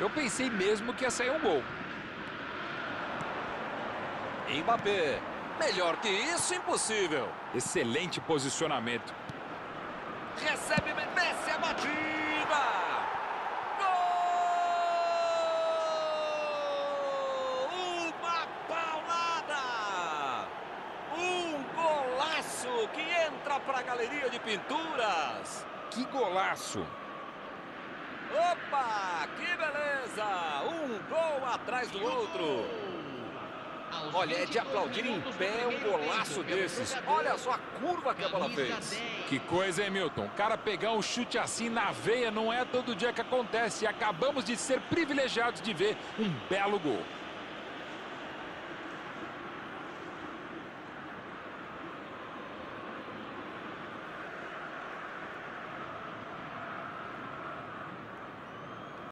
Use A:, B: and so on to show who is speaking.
A: Eu pensei mesmo que ia sair um gol.
B: Mbappé. Melhor que isso, impossível.
A: Excelente posicionamento.
B: Recebe, Messi a batida. Gol! Uma paulada. Um golaço que entra para a galeria de pinturas.
A: Que golaço!
B: Opa, que beleza! Um gol atrás do outro. Olha, é de aplaudir em pé um golaço desses. Olha só a curva que a bola fez.
A: Que coisa, hein, Milton? O cara pegar um chute assim na veia não é todo dia que acontece. E acabamos de ser privilegiados de ver um belo gol.